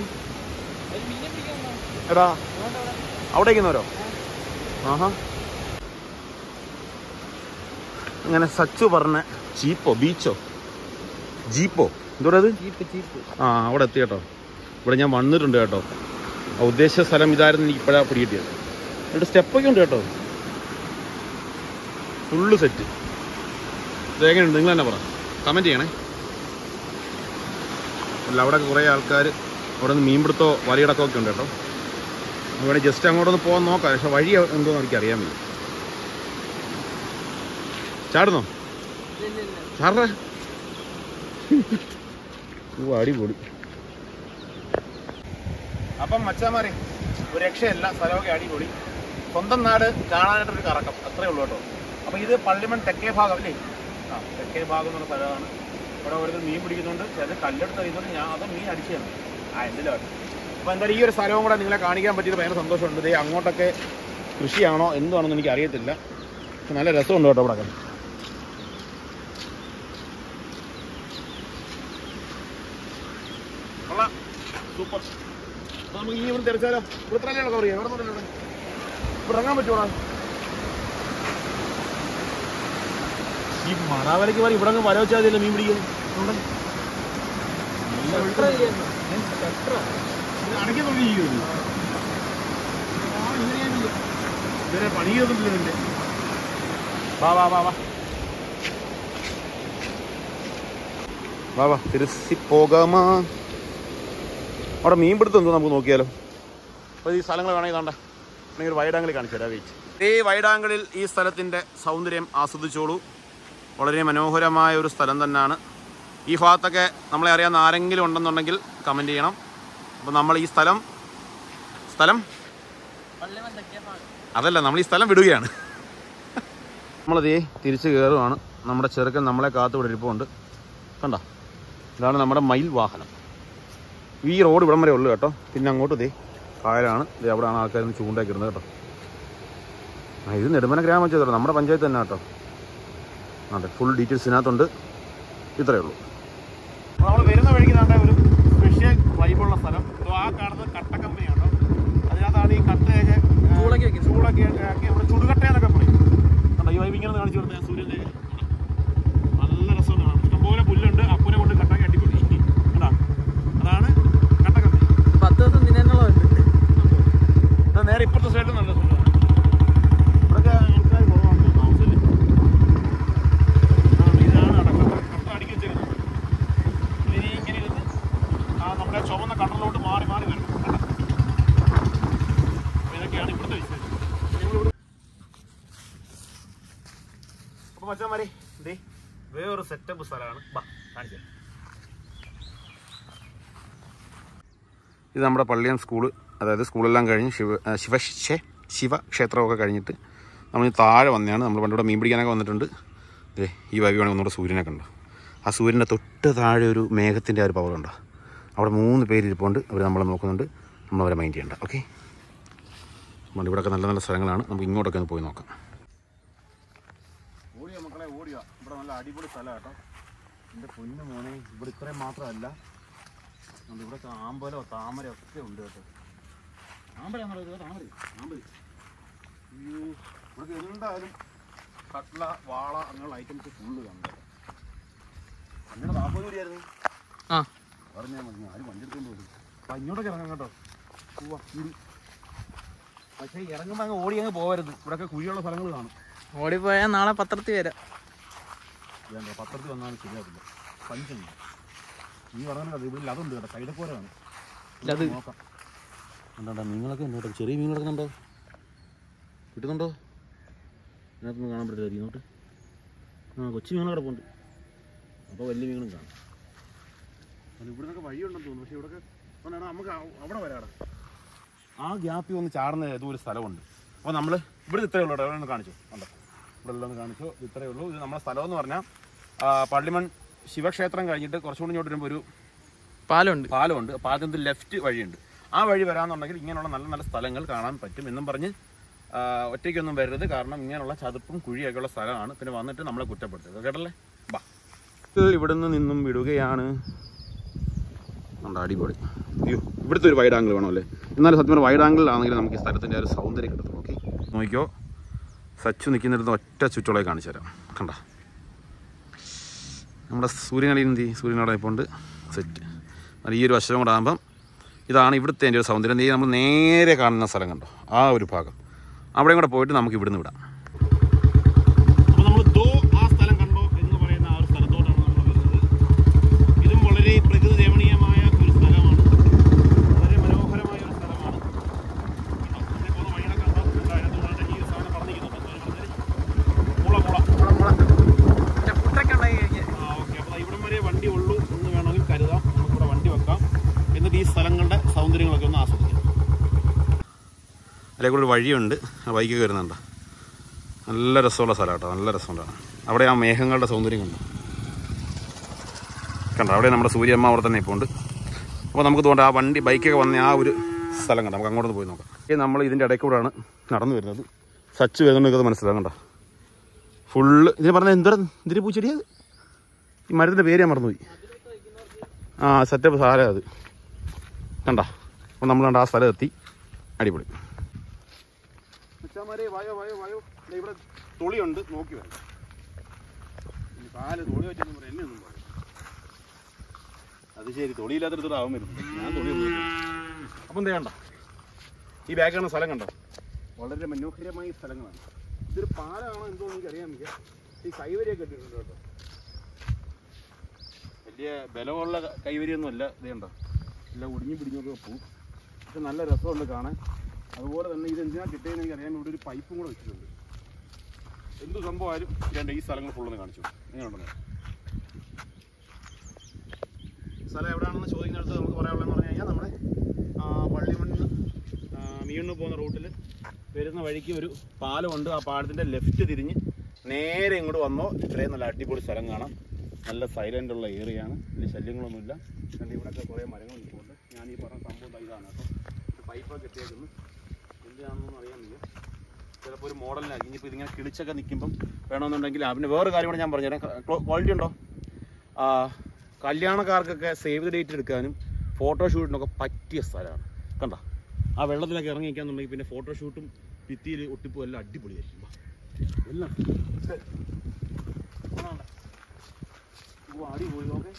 എടാ അവിടെ ഇരിക്കുന്നവരോ? ആഹാ. അങ്ങനെ സച്ചു പറഞ്ഞ ചീപ്പോ ബീച്ചോ? ജീപ്പോ? എന്തോടാ അത് ആ അവിടെ എത്തി കേട്ടോ. ഇവിടെ ഞാൻ വന്നിട്ടുണ്ട് കേട്ടോ. ആ ഉദ്ദേശ സ്ഥലം ഇതായിരുന്നു എനിക്ക് ഇപ്പോഴാണ് പിടികിട്ടിയത്. എന്നിട്ട് സ്റ്റെപ്പൊക്കെ ഉണ്ട് കേട്ടോ. ഫുള്ള് സെറ്റ് ഇതെങ്ങനെയുണ്ട് നിങ്ങൾ തന്നെ പറ. കമന്റ് ചെയ്യണേ. അല്ല അവിടെ കുറേ ആൾക്കാർ അവിടെ നിന്ന് മീൻപിടുത്തോ വലയിടക്കമൊക്കെ ഉണ്ട് കേട്ടോ. അവിടെ ജസ്റ്റ് അങ്ങോട്ടൊന്ന് പോകാൻ നോക്കാം. പക്ഷെ വഴി എന്തോന്ന് എനിക്ക് അറിയാൻ വയ്യ. ചാടുന്നോ? ചാടേ ഓ അടിപൊളി. അപ്പം മച്ചാമാരെ ഒരു രക്ഷയല്ല സ്ഥലമൊക്കെ അടിപൊളി. സ്വന്തം നാട് കാണാനായിട്ടൊരു കറക്കം അത്രേ ഉള്ളൂ കേട്ടോ. അപ്പോൾ ഇത് പള്ളിമൺ തെക്കേ ഭാഗം അല്ലേ? ആ തെക്കേ ഭാഗം എന്നുള്ള സ്ഥലമാണ്. ഇവിടെ ഓരോരുത്തർ മീൻ പിടിക്കുന്നുണ്ട്. ചില കല്ലെടുത്ത് കഴിയുന്നുണ്ട് ഞാൻ അത് മീൻ അടിച്ചതാണ് ആ എന്തെങ്കിലും അപ്പോൾ എന്തായാലും ഈ ഒരു സ്ഥലവും കൂടെ നിങ്ങളെ കാണിക്കാൻ പറ്റിയത് ഭയങ്കര സന്തോഷമുണ്ട്. ദേ അങ്ങോട്ടൊക്കെ കൃഷിയാണോ? എന്താണെന്ന് എനിക്ക് അറിയത്തില്ല നല്ല രസമുണ്ട് കേട്ടോ ഇവിടെ. നമുക്ക് ഈ ഇവിടെ തിരച്ചാലോ ഇവിടെ എത്ര കവർ ചെയ്യാം ഇവിടെ. ഇവിടെ ഇറങ്ങാൻ പറ്റുമോ ഈ മറാവലയ്ക്ക് പറയും ഇവിടെ അങ്ങ് വര വെച്ചാൽ മതിയല്ലോ മീൻ പിടിക്കുന്നത് ഇതുവരെ പണി ചെയ്തിട്ടില്ല ഇതിന്റെ വാ വാ വാ വാ. വാ വാ തിരുസി പോകാമാ അവിടെ മീൻപിടുത്തം എന്തോ നമുക്ക് നോക്കിയാലോ? അപ്പോൾ ഈ സ്ഥലങ്ങൾ വേണമെങ്കിൽ ഇതാണ്ട. അല്ലെങ്കിൽ ഒരു വൈഡാങ്കിൾ കാണിച്ചു തരാം വെയിറ്റ് ഈ വൈഡാങ്കിളിൽ ഈ സ്ഥലത്തിന്റെ സൗന്ദര്യം ആസ്വദിച്ചോളൂ. വളരെ മനോഹരമായ ഒരു സ്ഥലം തന്നെയാണ്. ഈ ഭാഗത്തൊക്കെ നമ്മളെ അറിയാവുന്ന ആരെങ്കിലും ഉണ്ടെന്നുണ്ടെങ്കിൽ കമന്റ് ചെയ്യണം. അപ്പോൾ നമ്മൾ ഈ സ്ഥലം സ്ഥലം? അതല്ല നമ്മൾ ഈ സ്ഥലം വിടുകയാണ്. നമ്മളതേ തിരിച്ച് കയറുവാണ് നമ്മുടെ ചെറുക്കൻ നമ്മളെ കാത്തു ഇവിടെ ഇരിപ്പുണ്ട് കണ്ട? ഇതാണ് നമ്മുടെ മയിൽ വാഹനം. ഈ റോഡ് ഇവിടം വരെ ഉള്ളു കേട്ടോ. പിന്നെ അങ്ങോട്ട് ഇതേ കായലാണ്. ദേ അവിടെയാണ് ആൾക്കാർ ചൂണ്ടാക്കി ഇടുന്നത് കേട്ടോ. ആ ഇത് നെടുമന ഗ്രാമപഞ്ചായത്ത് നമ്മുടെ പഞ്ചായത്ത് തന്നെ കേട്ടോ. അതെ ഫുൾ ഡീറ്റെയിൽസ് ഇതിനകത്തുണ്ട്. ഇത്രയേ ഉള്ളൂ. നമ്മൾ വരുന്ന വഴിക്ക് കണ്ട ഒരു സ്പെഷ്യൽ വൈബുള്ള സ്ഥലം. ഇത് ആ കാണുന്നത് കട്ട കമ്പനിയാണോ അതിനകത്താണ് ഈ കട്ടയൊക്കെ ചൂളൊക്കെ വെക്കുന്നത്. ചൂളൊക്കെ ആക്കി നമ്മുടെ ചുടുകട്ട എന്നൊക്കെ പറയും. കണ്ടോ ഈ വൈബ് ഇങ്ങനെ കാണിച്ചു കൊടുത്തേ സൂര്യന്റെ. നല്ല രസമാണ്. ഇഷ്ടംപോലെ പുല്ലുണ്ട് അപ്പുനെ കൊണ്ട് കട്ടൊക്കെ അടിപൊളി കണ്ടാ അതാണ് കട്ട കമ്പനി പത്ത് ദിവസം തിന്നാനുള്ളതുണ്ട് ഇത് നേരെ ഇപ്പുറത്തെ സൈഡിൽ നല്ല സുഖമാണ് ഇവിടെയൊക്കെ ആൾക്കാർ കുറവാണ് താമസിച്ചില്ല ഇതാണ് അടക്കം കട്ട അടുക്കി വെച്ചേക്കുന്നത് ഇനി ഇങ്ങനെ ഇരുന്ന് നല്ല നമ്മുടെ ചുവന്ന കടലിലോട്ട് മാറി മാറി ഇതൊക്കെയാണ് ഇവിടുത്തെ വിശേഷം. അപ്പോൾ മച്ചന്മാരെ വേറൊരു സെറ്റപ്പ് സ്ഥലമാണ്. ബാ കാണിച്ചു ഇത് നമ്മുടെ പള്ളിയം സ്കൂൾ അതായത് സ്കൂളെല്ലാം കഴിഞ്ഞ് ശിവ ശിവ ശിവക്ഷേത്രമൊക്കെ കഴിഞ്ഞിട്ട് നമ്മൾ താഴെ വന്നതാണ്. നമ്മൾ പണ്ടിവിടെ മീൻ പിടിക്കാനൊക്കെ വന്നിട്ടുണ്ട്. ദേ ഈ വൈബ് വേണമെങ്കിൽ ഒന്നുകൂടെ സൂര്യനെ കണ്ടോ? ആ സൂര്യന്റെ തൊട്ട് താഴെ ഒരു മേഘത്തിന്റെ ആ ഒരു പവർ ഉണ്ടോ? അവിടെ മൂന്ന് പേര് ഇരിപ്പുണ്ട്. അവർ നമ്മളെ നോക്കുന്നുണ്ട്. നമ്മളവരെ മൈൻഡ് ചെയ്യണ്ട. ഓക്കെ നമ്മൾ ഇവിടെയൊക്കെ നല്ല നല്ല സ്ഥലങ്ങളാണ്. നമുക്ക് ഇങ്ങോട്ടൊക്കെ ഒന്ന് പോയി നോക്കാം. ഓടിയോ മക്കളെ ഓടിയോ. ഇവിടെ നല്ല അടിപൊളി സ്ഥലം കേട്ടോ എന്റെ പൊന്നു മോനെ ഇവിടെ ഇത്രയും മാത്രമല്ല. നമ്മളിവിടെ ആമ്പലോ താമരയോ ഒക്കെ ഉണ്ട് കേട്ടോ ആമ്പലാണോ ഇത് താമര ആമ്പൽ അയ്യോ എന്തായാലും കട്ട്ല വാള അങ്ങനെയുള്ള ഐറ്റംസ് ഫുള്ള് കണ്ടു അങ്ങനെ നാൽപ്പത് രൂപയായിരുന്നു ആ. പറഞ്ഞാൽ മതി ആരും വണ്ടി പോയി അപ്പം ഇങ്ങോട്ടൊക്കെ ഇറങ്ങാം കേട്ടോ. പോവാ. പക്ഷേ ഇറങ്ങുമ്പോൾ അങ്ങ് ഓടി അങ്ങ് പോകരുത് ഇവിടെയൊക്കെ കുഴിയുള്ള സ്ഥലങ്ങൾ കാണും. ഓടിപ്പോയാൽ നാളെ പത്രത്തിൽ വരാം. വേണ്ട പത്രത്തിൽ വന്നാലും ശരിയാവില്ല. പഞ്ചുണ്ട് നീ പറഞ്ഞാൽ ഇവിടെ അതുണ്ട് കേട്ടോ കൈതക്കോരാണ് നോക്കാം. എന്താ മീനുകളൊക്കെ ഉണ്ട് കേട്ടോ ചെറിയ മീൻ കിടക്കുന്നുണ്ടോ? കിട്ടുന്നുണ്ടോ? ഇതിനകത്തൊന്നും കാണാൻ പറ്റില്ല ഇങ്ങോട്ട്. ആ കൊച്ചു മീനുകൾ കിടപ്പുണ്ട് അപ്പോൾ വലിയ മീനും കാണും. അല്ല ഇവിടെ നിന്നൊക്കെ വഴിയുണ്ടെന്ന് തോന്നുന്നു. പക്ഷേ ഇവിടെ നമുക്ക് അവ- അവിടെ വരാടാ. ആ ഗ്യാപ്പിൽ ഒന്ന് ചാടുന്ന ഏതോ ഒരു സ്ഥലമുണ്ട്. അപ്പോൾ നമ്മൾ ഇവിടെ ഇത്രയേ ഉള്ളൂ. ഇവിടെ ഒന്ന് കാണിച്ചു. ഉണ്ടോ ഇവിടെ എല്ലാം ഒന്ന് കാണിച്ചു. ഇത്രയേ ഉള്ളൂ. ഇത് നമ്മുടെ സ്ഥലം എന്ന് പറഞ്ഞാൽ പള്ളിമൺ ശിവക്ഷേത്രം കഴിഞ്ഞിട്ട് കുറച്ചുകൂടി ഇങ്ങോട്ട് വരുമ്പോൾ ഒരു പാലമുണ്ട്. പാലമുണ്ട്. പാലത്തിന്റെ ലെഫ്റ്റ് വഴിയുണ്ട്. ആ വഴി വരാമെന്നുണ്ടെങ്കിൽ ഇങ്ങനെയുള്ള നല്ല നല്ല സ്ഥലങ്ങൾ കാണാൻ പറ്റും എന്നും പറഞ്ഞ് ഒറ്റയ്ക്കൊന്നും വരരുത്. കാരണം ഇങ്ങനെയുള്ള ചതുപ്പും കുഴിയൊക്കെയുള്ള സ്ഥലമാണ്. പിന്നെ വന്നിട്ട് നമ്മളെ കുറ്റപ്പെടുത്തരുത്. കേട്ടല്ലേ? ബാ. ഇവിടുന്ന് നിന്നും വിടുകയാണ്. അടിപൊളി. അയ്യോ ഇവിടുത്തെ ഒരു വൈഡ് ആംഗിൾ വേണം അല്ലേ എന്നാലും സത്യം പറഞ്ഞാൽ വൈഡ് ആംഗിളിലാണെങ്കിൽ നമുക്ക് ഈ സ്ഥലത്തിന്റെ ഒരു സൗന്ദര്യം കിട്ടത്തുള്ളൂ. ഓക്കെ? നോക്കിയോ സച്ചു നിൽക്കുന്നിടത്ത് ഒറ്റ ചുറ്റോളെ കാണിച്ചു തരാം. കണ്ട. നമ്മുടെ സൂര്യനടിയിൽ എന്ത്? സൂര്യനട ഇപ്പോൾ സെറ്റ് എന്നാൽ ഈ ഒരു വശം കൂടെ ആകുമ്പം ഇതാണ് ഇവിടുത്തെ എന്റെ ഒരു സൗന്ദര്യം. നീ നമ്മൾ നേരെ കാണുന്ന സ്ഥലം കണ്ടോ? ആ ഒരു ഭാഗം. അവിടെയും കൂടെ പോയിട്ട് നമുക്ക് ഇവിടുന്ന് വിടാം അപ്പോൾ നമ്മൾ ദോ ആ സ്ഥലം കണ്ടോ എന്ന് പറയുന്ന ആ ഒരു സ്ഥലത്തോട്ടാണ് നമ്മൾ വരുന്നത് ഇതും വളരെ പ്രകൃതി രമണീയമായ ഒരു സ്ഥലമാണ് വളരെ മനോഹരമായ ഒരു സ്ഥലമാണ് കണ്ടോ? ഇതിലെ പോകുന്ന വഴികളൊക്കെ കണ്ടോ? കണ്ടോ? അതിനകത്ത് വളരെ ഈ സാധനം പറഞ്ഞിരിക്കുന്നു മുള മുള ആ ഓക്കെ അപ്പോൾ ഇവിടം വരെ വണ്ടി ഉള്ളൂ എന്ന് വേണമെങ്കിൽ കരുതാം നമുക്കിവിടെ വണ്ടി വെക്കാം എന്നിട്ട് ഈ സ്ഥലങ്ങളുടെ സൗന്ദര്യങ്ങളൊക്കെ ഒന്ന് ആസ്വദിക്കാം അതിലെ കൂടി വഴിയുണ്ട് ബൈക്ക് കയറുന്നുണ്ട്. നല്ല രസമുള്ള സ്ഥലം കേട്ടോ നല്ല രസമുണ്ടാണ് അവിടെ ആ മേഘങ്ങളുടെ സൗന്ദര്യം കണ്ടു. കണ്ടോ? അവിടെ നമ്മുടെ സൂര്യമ്മ അവിടെ തന്നെ ഇപ്പോൾ ഉണ്ട് അപ്പോൾ നമുക്ക് തോന്നുന്നത് ആ വണ്ടി ബൈക്കൊക്കെ വന്ന ആ ഒരു സ്ഥലം കണ്ടോ. നമുക്ക് അങ്ങോട്ട് പോയി നോക്കാം. ഈ നമ്മൾ ഇതിന്റെ ഇടയ്ക്ക് കൂടെയാണ് നടന്നു വരുന്നത്. സച്ച് വരുന്നുണ്ടെങ്കിൽ മനസ്സിലാകും കണ്ടോ? ഫുള്ള് ഇതിന് പറഞ്ഞാൽ എന്തോരം ഇതിന് പൂച്ചെടിയത് ഈ മരത്തിന്റെ പേര് ഞാൻ മറന്നുപോയി. ആ സെറ്റപ്പ് സാരം അത്. കണ്ടോ? അപ്പോൾ നമ്മൾ കണ്ട ആ സ്ഥലം എത്തി. അടിപൊളി. മച്ചാമാരെ വായോ വായോ വായോ. ഇവിടെ തൊളിയുണ്ട് നോക്കി വരാം ഈ കാൽ തൊളി വെച്ചൊന്നും പറയാം എന്നെ ഒന്നും പറയും അത് ശരി തൊളിയില്ലാത്തടത്തോടെ ആവും വരുന്നു. ഞാൻ തൊളി അപ്പം എന്താ കണ്ട? ഈ ബാഗ് കാണുന്ന സ്ഥലം കണ്ടോ? വളരെ മനോഹരമായ സ്ഥലങ്ങളാണ്. ഇതൊരു പാലമാണോ എന്തോ എനിക്ക് അറിയാൻ വയ്യ. ഈ കൈവരിയൊക്കെ ഇട്ടിട്ടുണ്ട് കേട്ടോ. വലിയ ബലമുള്ള കൈവരിയൊന്നും അല്ല ഇതേണ്ടോ എല്ലാം ഒടിഞ്ഞു പിടിഞ്ഞൊക്കെ പോവും. പക്ഷെ നല്ല രസമുണ്ട് കാണാൻ. അതുപോലെ തന്നെ ഇത് എന്തിനാ കിട്ടിയെന്ന് എനിക്ക് അറിയാൻ ഇവിടെ ഒരു പൈപ്പും കൂടെ വെച്ചിട്ടുണ്ട്. എന്ത് സംഭവമായാലും രണ്ട് ഈ സ്ഥലങ്ങൾ ഫുള്ളൊന്ന് കാണിച്ചു എങ്ങനെയുണ്ടെന്ന് സ്ഥലം എവിടെയാണെന്ന് ചോദിക്കുന്നിടത്ത് നമുക്ക് പറയാനുള്ളതെന്ന് പറഞ്ഞു കഴിഞ്ഞാൽ നമ്മുടെ പള്ളിമണ്ണ് മീണ്ണു പോകുന്ന റൂട്ടിൽ വരുന്ന വഴിക്ക് ഒരു പാലമുണ്ട്. ആ പാലത്തിന്റെ ലെഫ്റ്റ് തിരിഞ്ഞ് നേരെ ഇങ്ങോട്ട് വന്നോ. ഇത്രയും നല്ല അടിപൊളി സ്ഥലം കാണാം. നല്ല സൈലന്റ് ഉള്ള ഏരിയയാണ് വലിയ ശല്യങ്ങളൊന്നുമില്ല. കണ്ട് ഇവിടെയൊക്കെ കുറേ മരങ്ങൾ ഞാൻ ഈ പറഞ്ഞ സംഭവം ഇതാണ് ഒരു പൈപ്പൊക്കെ ഇട്ടേക്കുന്നു എന്തിനാണെന്നൊന്നും അറിയാൻ ചിലപ്പോൾ ഒരു മോഡലിനായിരിക്കും. ഇനിയിപ്പോൾ ഇതിങ്ങനെ കിളിച്ചൊക്കെ നിൽക്കുമ്പം വേണമെന്നുണ്ടെങ്കിൽ അതിന് വേറെ കാര്യം കൂടെ ഞാൻ പറഞ്ഞുതരാം. ക്വാളിറ്റി ഉണ്ടോ? കല്യാണക്കാർക്കൊക്കെ സേവ് ദ ഡേറ്റ് എടുക്കാനും ഫോട്ടോഷൂട്ടിനൊക്കെ പറ്റിയ സ്ഥലമാണ്. കണ്ട? ആ വെള്ളത്തിലൊക്കെ ഇറങ്ങി നിൽക്കാന്നുണ്ടെങ്കിൽ പിന്നെ ഫോട്ടോഷൂട്ടും ഭിത്തിയിൽ ഒട്ടിപ്പും എല്ലാം അടിപൊളിയായിരിക്കും. എല്ലാം. അടിപൊളി. ഓക്കെ.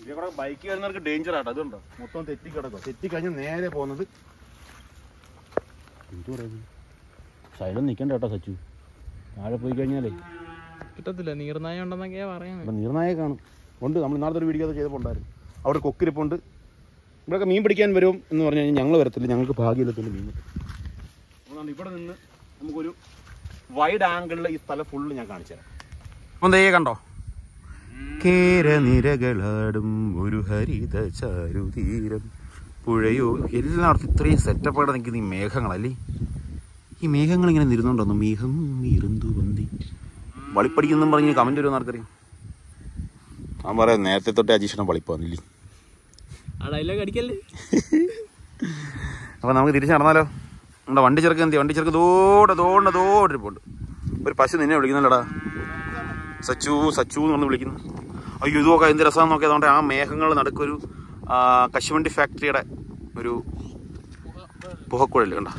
ഇതിലെ കൂടെ ബൈക്ക് വരുന്നവർക്ക് ഡേഞ്ചർ ആട്ടോ അതുണ്ടോ? മൊത്തം തെറ്റി കിടക്കുക തെറ്റി കഴിഞ്ഞാൽ നേരെ പോകുന്നത് സൈലം നിൽക്കണ്ട കേട്ടോ സച്ചു. താഴെ പോയി കഴിഞ്ഞാലേ. കിട്ടത്തില്ല നീർനായ ഉണ്ടെന്നൊക്കെയാ പറയുന്നത് ഇവിടെ നീർനായ കാണും. ഉണ്ട് നമ്മൾ ഇന്നാളത്തെ ഒരു വീഡിയോ ചെയ്തപ്പോൾ ഉണ്ടായിരുന്നു. അവിടെ കൊക്കിരിപ്പുണ്ട്. ഇവിടെയൊക്കെ മീൻ പിടിക്കാൻ വരും എന്ന് പറഞ്ഞു കഴിഞ്ഞാൽ ഞങ്ങൾ വരത്തില്ല. ഞങ്ങൾക്ക് ഭാഗ്യമില്ലത്തില്ല മീൻ. അപ്പോൾ ഇവിടെ നിന്ന് നമുക്കൊരു വൈഡ് ആംഗിളിൽ ഈ സ്ഥലം ഫുള്ള് ഞാൻ കാണിച്ചു തരാം. അപ്പം ദേ കണ്ടോ? കേരനിരകളാടും ഒരു ഹരിത ചാരുതീരം പുഴയോ എല്ലായിടത്തും ഇത്രയും സെറ്റപ്പായിട്ട് നിൽക്കുന്ന ഈ മേഘങ്ങളല്ലേ? ഈ മേഘങ്ങൾ ഇങ്ങനെ നിരുന്നുണ്ടോന്നു മേഘം ഇരുന്തു വന്തി വളിപ്പടിക്കുന്നും പറഞ്ഞ് കമന്റ് വരുമെന്ന് ആർക്കറിയാം? ഞാൻ പറയാം നേരത്തെ തൊട്ടേ അജീഷണം വളിപ്പാന്നില്ലേ. അപ്പൊ നമുക്ക് തിരിച്ചു നടന്നാലോ? നമ്മുടെ വണ്ടി ചെറുക്ക് എന്തി വണ്ടി ചെറുക്ക് ദോടെ ദോണ്ട ദോടി പോണ്ട്. ഒരു പശു നിന്നെ വിളിക്കുന്നല്ലടാ സച്ചു സച്ചു എന്ന് പറഞ്ഞ് വിളിക്കുന്നു. അയ്യോ ഇത് നോക്കാം എന്ത് രസമാണെന്ന് നോക്കിയതുകൊണ്ട് ആ മേഘങ്ങൾ നടക്കൊരു കശുവണ്ടി ഫാക്ടറിയുടെ ഒരു പുഹക്കുഴൽ കണ്ട?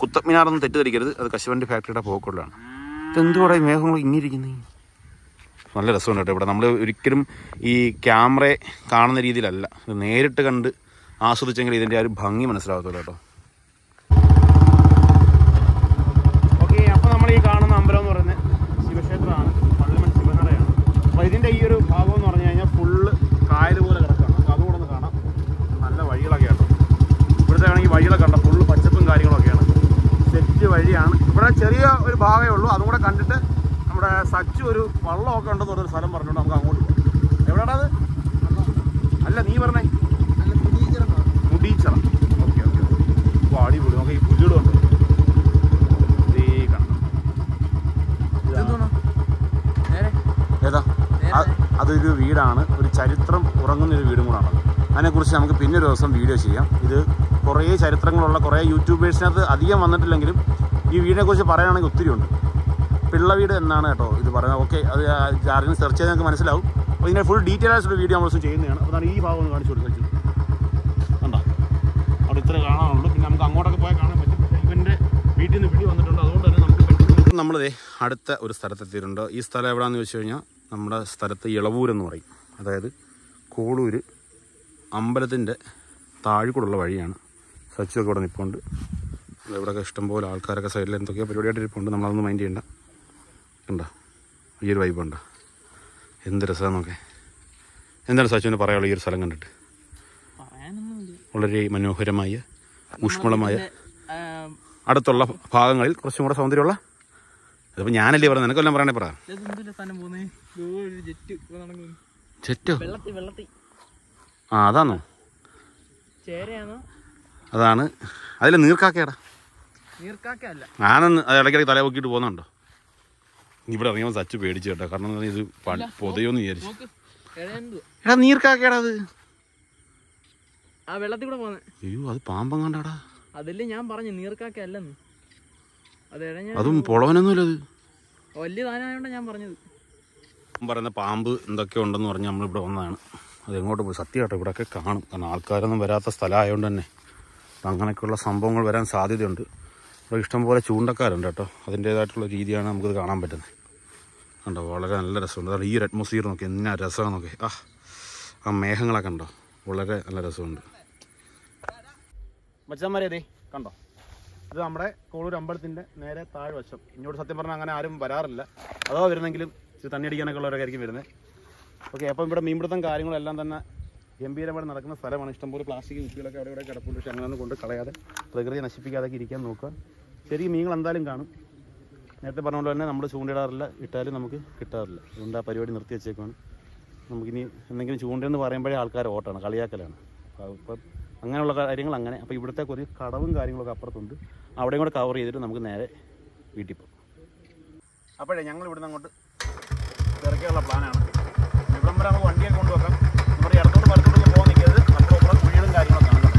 കുത്തബ്മിനാറൊന്നും തെറ്റിദ്ധരിക്കരുത്. അത് കശുവണ്ടി ഫാക്ടറിയുടെ പുഹക്കുഴലാണ് ഇതെന്തുകൂടെ മേഘങ്ങൾ ഇങ്ങിരിക്കുന്നത് നല്ല രസമുണ്ട് കേട്ടോ ഇവിടെ. നമ്മൾ ഒരിക്കലും ഈ ക്യാമറ കാണുന്ന രീതിയിലല്ല. ഇത് നേരിട്ട് കണ്ട് ആസ്വദിച്ചെങ്കിൽ ഇതിന്റെ ആ ഒരു ഭംഗി മനസ്സിലാകത്തുള്ളൂ കേട്ടോ. ഓക്കെ അപ്പോൾ നമ്മൾ ഈ കാണുന്ന പറയുന്നത് ശിവക്ഷേത്രമാണ്. പള്ളിമൺ ശിവനടയാണ്. അപ്പോൾ ഇതിന്റെ ഈ ഒരു ഭാഗം എന്ന് പറഞ്ഞു കഴിഞ്ഞാൽ ഫുള്ള് കായൽ പോലെ കിടക്കുകയാണ് അപ്പോൾ അതുകൂടെ ഒന്ന് കാണാം നല്ല വഴികളൊക്കെ ആട്ടോ ഇവിടുത്തെ കണ്ട? ഫുൾ ഫുള്ള് പച്ചപ്പും കാര്യങ്ങളൊക്കെയാണ്. സെറ്റ് വഴിയാണ്. ഇവിടെ ചെറിയ ഒരു ഭാഗമേ ഉള്ളൂ. അതും കൂടെ കണ്ടിട്ട് നമ്മുടെ സച്ചു ഒരു വള്ളമൊക്കെ ഉണ്ടെന്ന് പറഞ്ഞൊരു സ്ഥലം പറഞ്ഞിട്ടുണ്ട് നമുക്ക് അങ്ങോട്ട് പോകാം എവിടെയാണത് അത്? അല്ല നീ പറഞ്ഞേ. മുടീച്ചറ. ഓക്കെ ഓക്കെ അപ്പോൾ അടിപൊളി. നമുക്ക് ഈ പുല്ലുകൾ ഉണ്ട് ഏതാ? അതൊരു വീടാണ്. ഒരു ചരിത്രം ഉറങ്ങുന്ന ഒരു വീടും കൂടാണ് അതിനെക്കുറിച്ച് നമുക്ക് പിന്നൊരു ഒരു ദിവസം വീഡിയോ ചെയ്യാം. ഇത് കുറേ ചരിത്രങ്ങളുള്ള കുറേ യൂട്യൂബേഴ്സിനകത്ത് അധികം വന്നിട്ടില്ലെങ്കിലും ഈ വീടിനെക്കുറിച്ച് പറയുകയാണെങ്കിൽ ഒത്തിരി ഉണ്ട്. പിള്ള വീട് എന്നാണ് കേട്ടോ ഇത് പറയുന്നത്. ഓക്കെ അത് ആരെങ്കിലും സെർച്ച് ചെയ്ത് നമുക്ക് മനസ്സിലാവും. അപ്പോൾ ഇതിന്റെ ഫുൾ ഡീറ്റെയിൽ ആയിട്ടുള്ള വീഡിയോ നമ്മൾ ചെയ്യുന്നതാണ്. അതാണ് ഈ ഭാഗം ഒന്ന് കാണിച്ചു കൊടുക്കാൻ കണ്ടോ? അവിടെ ഇത്ര കാണാനുള്ളൂ പിന്നെ നമുക്ക് അങ്ങോട്ടൊക്കെ പോയാൽ കാണാൻ പറ്റും. ഇവന്റെ വീട്ടിൽ നിന്ന് വിളി വന്നിട്ടുണ്ട്. അതുകൊണ്ട് തന്നെ നമുക്ക് പെട്ടെന്ന് നമ്മളതേ അടുത്ത ഒരു സ്ഥലത്തെത്തിയിട്ടുണ്ട് ഈ സ്ഥലം എവിടെയാണെന്ന് ചോദിച്ചു കഴിഞ്ഞാൽ നമ്മുടെ സ്ഥലത്ത് ഇളവൂർ എന്ന് പറയും. അതായത് കോളൂർ അമ്പലത്തിന്റെ താഴെക്കൂടുള്ള വഴിയാണ്. സച്ചുവൊക്കെ ഇവിടെ നിൽപ്പുണ്ട് ഇവിടെയൊക്കെ ഇഷ്ടംപോലെ ആൾക്കാരൊക്കെ സൈഡിൽ എന്തൊക്കെയോ പരിപാടിയായിട്ട് ഇരിപ്പുണ്ട്. നമ്മളതൊന്നും മൈൻഡ് ചെയ്യണ്ട. കണ്ടോ? ഈ ഒരു വൈബ് ഉണ്ടോ എന്ത് രസമാണ് നോക്കേ എന്താണ് സച്ചിന് പറയാനുള്ള ഈ ഒരു സ്ഥലം കണ്ടിട്ട്? വളരെ മനോഹരമായ ഊഷ്മളമായ അടുത്തുള്ള ഭാഗങ്ങളിൽ കുറച്ചും കൂടെ സൗന്ദര്യമുള്ള അതിപ്പോൾ ഞാനല്ലേ പറഞ്ഞത്? നിനക്കെല്ലാം പറയണേ പറ. ജെറ്റ് ആ അതാണോ ചേരയാണോ? അതാണ്. അതിൽ നീർക്കാക്കയടാ. ഞാനൊന്ന് അത് ഇടയ്ക്കിടയ്ക്ക് തല പൊക്കിയിട്ട് പോകുന്നുണ്ടോ? ഇവിടെ ഇറങ്ങിയപ്പോൾ സച്ച് പേടിച്ചു കേട്ടോ. കാരണം ഇത് പൊതയോന്ന് വിചാരിച്ചു. എടാ നീർക്കാക്കയടാ അത്. ആ വെള്ളത്തിൽ കൂടെ പോന്നെ. അയ്യോ അത് പാമ്പം കണ്ടാടാ അതല്ലേ ഞാൻ പറഞ്ഞു നീർക്കാക്ക അല്ലെന്ന് അത് പൊളവനൊന്നുമില്ല അത്. വലിയ താനായോണ്ടാ ഞാൻ പറഞ്ഞത്. പറയുന്ന പാമ്പ് എന്തൊക്കെ ഉണ്ടെന്ന് പറഞ്ഞ് നമ്മളിവിടെ വന്നതാണ്. അത് എങ്ങോട്ട് പോയി? സത്യം കേട്ടോ ഇവിടെയൊക്കെ കാണും. കാരണം ആൾക്കാരൊന്നും വരാത്ത സ്ഥലമായതുകൊണ്ട് തന്നെ. അങ്ങനെയൊക്കെയുള്ള സംഭവങ്ങൾ വരാൻ സാധ്യതയുണ്ട്. ഇവിടെ ഇഷ്ടംപോലെ ചൂണ്ടക്കാരുണ്ട് കേട്ടോ. അതിന്റേതായിട്ടുള്ള രീതിയാണ് നമുക്കിത് കാണാൻ പറ്റുന്നത്. കണ്ടോ വളരെ നല്ല രസമുണ്ട്. അതാണ് ഈ ഒരു അറ്റ്മോസ്ഫിയർ നോക്കി എന്നാ രസമാണ് നോക്കി. ആ ആ മേഘങ്ങളൊക്കെ ഉണ്ടോ വളരെ നല്ല രസമുണ്ട്. മച്ചന്മാരെ കണ്ടോ? ഇത് നമ്മുടെ കോളൂർ അമ്പലത്തിന്റെ നേരെ താഴ്വശം. ഇങ്ങോട്ട് സത്യം പറഞ്ഞാൽ അങ്ങനെ ആരും വരാറില്ല. അതോ വരുന്നെങ്കിലും തണ്ണി അടിക്കാനൊക്കെ ഉള്ളവരൊക്കെ ആയിരിക്കും വരുന്നത്. ഓക്കെ അപ്പം ഇവിടെ മീൻപിടുത്തം കാര്യങ്ങളെല്ലാം തന്നെ ഗംഭീരമായി നടക്കുന്ന സ്ഥലമാണ്. ഇഷ്ടംപോലെ പ്ലാസ്റ്റിക് കുപ്പികളൊക്കെ അവിടെ ഇവിടെ കിടപ്പുണ്ട്. പക്ഷെ അങ്ങനെയൊന്നും കൊണ്ട് കളയാതെ പ്രകൃതി നശിപ്പിക്കാതെ ഇരിക്കാൻ നോക്കുക. ശരി മീങ്ങൾ എന്തായാലും കാണും. നേരത്തെ പറഞ്ഞ പോലെ തന്നെ നമ്മൾ ചൂണ്ടിടാറില്ല ഇട്ടാലും നമുക്ക് കിട്ടാറില്ല. അതുകൊണ്ട് ആ പരിപാടി നിർത്തി വെച്ചേക്കാണ് നമുക്കിനി എന്തെങ്കിലും ചൂണ്ടെന്ന് പറയുമ്പോഴേ ആൾക്കാർ ഓട്ടാണ് കളിയാക്കലാണ്. അപ്പം അങ്ങനെയുള്ള കാര്യങ്ങൾ അങ്ങനെ. അപ്പോൾ ഇവിടുത്തെ കുറേ കടവും കാര്യങ്ങളൊക്കെ അപ്പുറത്തുണ്ട്. അവിടെയും കൂടെ കവർ ചെയ്തിട്ട് നമുക്ക് നേരെ വീട്ടിൽ പോകും. അപ്പോഴേ ഞങ്ങൾ ഇവിടുന്ന് അങ്ങോട്ട് ഇറക്കിയുള്ള പ്ലാനാണ് ഇവിടം വരെ നമുക്ക് വണ്ടിയൊക്കെ കൊണ്ടുവെക്കാം നമ്മുടെ ഈ ഇടത്തോട്ട് വലത്തോട്ട് പോകാൻ നിൽക്കരുത് അപ്പോൾ ഇവിടെ കുഴികളും കാര്യങ്ങളൊക്കെ കാണുന്നത്